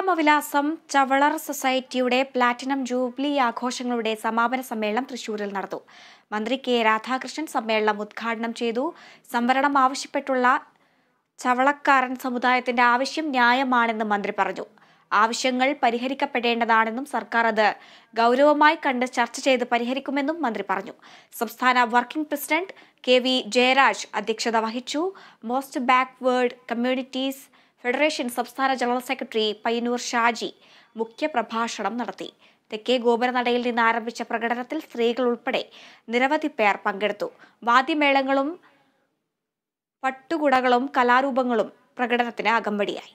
ശ്രീരാമവിലാസം ചവളർ സൊസൈറ്റിയുടെ platinum jubilee ആഘോഷങ്ങളുടെ സമാപന സമ്മേളനം തൃശൂരിൽ നടന്നു. മന്ത്രി കെ രാധാകൃഷ്ണൻ സമ്മേളനം ഉദ്ഘാടനം ചെയ്തു. സംവരണം ആവശ്യപ്പെട്ടുള്ള ചവളക്കാരൻ സമുദായത്തിന്റെ ആവശ്യം ന്യായമാണെന്ന് മന്ത്രി പറഞ്ഞു. ആവശ്യങ്ങൾ പരിഹരിക്കപ്പെടേണ്ടതാണെന്നും സർക്കാർ അത് ഗൗരവമായി കണ്ട് ചർച്ച ചെയ്ത് പരിഹരിക്കുമെന്നും മന്ത്രി പറഞ്ഞു. സംസ്ഥാന working president K V Jayaraj അധ്യക്ഷത വഹിച്ചു. മോസ്റ്റ് ബാക്ക്വേർഡ് കമ്മ്യൂണിറ്റീസ് ഫെഡറേഷൻ സംസ്ഥാന ജനറൽ സെക്രട്ടറി പയ്യന്നൂർ ഷാജി മുഖ്യപ്രഭാഷണം നടത്തി. തെക്കേ ഗോപുരനടയിൽ നിന്ന് ആരംഭിച്ച പ്രകടനത്തിൽ സ്ത്രീകൾ ഉൾപ്പെടെ നിരവധി പേർ പങ്കെടുത്തു. വാദ്യമേളങ്ങളും പട്ടുകുടകളും കലാരൂപങ്ങളും പ്രകടനത്തിന് അകമ്പടിയായി.